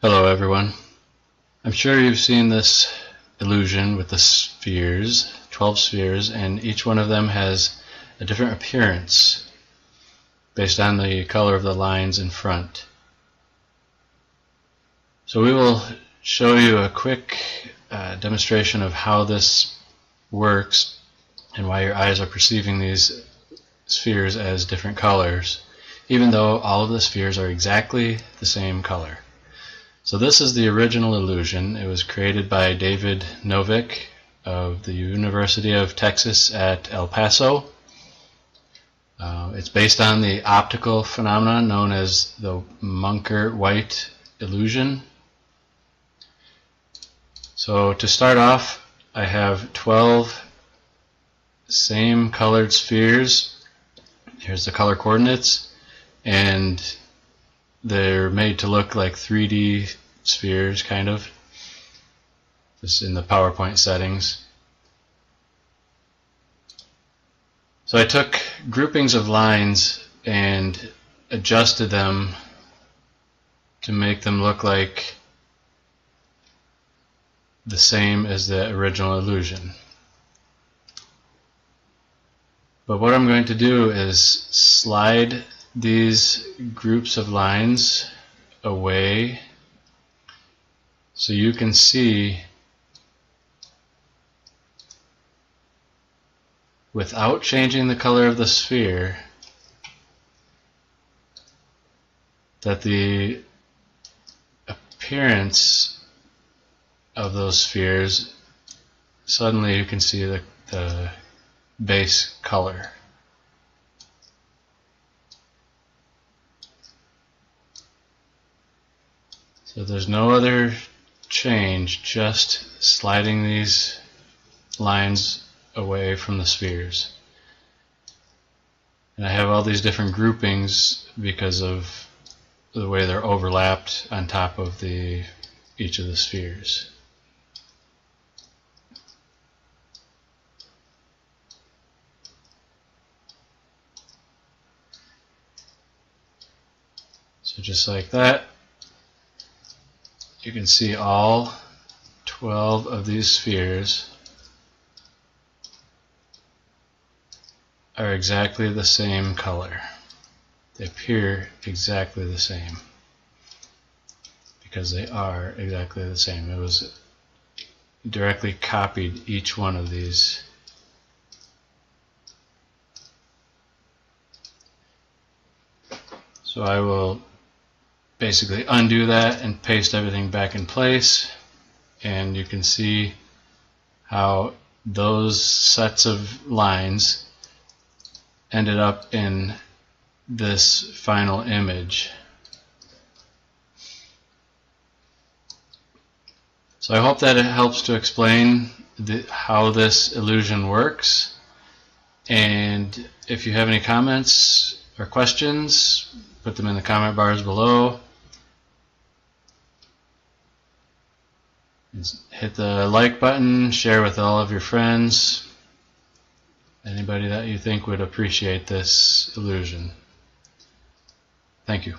Hello everyone. I'm sure you've seen this illusion with the spheres, 12 spheres, and each one of them has a different appearance based on the color of the lines in front. So we will show you a quick uh, demonstration of how this works and why your eyes are perceiving these spheres as different colors even though all of the spheres are exactly the same color. So this is the original illusion. It was created by David Novick of the University of Texas at El Paso. Uh, it's based on the optical phenomenon known as the Munker-White illusion. So to start off, I have 12 same colored spheres. Here's the color coordinates and they're made to look like 3D spheres kind of just in the PowerPoint settings. So I took groupings of lines and adjusted them to make them look like the same as the original illusion. But what I'm going to do is slide these groups of lines away so you can see without changing the color of the sphere that the appearance of those spheres suddenly you can see the, the base color. So there's no other change, just sliding these lines away from the spheres. And I have all these different groupings because of the way they're overlapped on top of the each of the spheres. So just like that you can see all 12 of these spheres are exactly the same color. They appear exactly the same because they are exactly the same. It was directly copied each one of these so I will basically undo that and paste everything back in place. And you can see how those sets of lines ended up in this final image. So I hope that it helps to explain the, how this illusion works. And if you have any comments or questions put them in the comment bars below hit the like button, share with all of your friends, anybody that you think would appreciate this illusion. Thank you.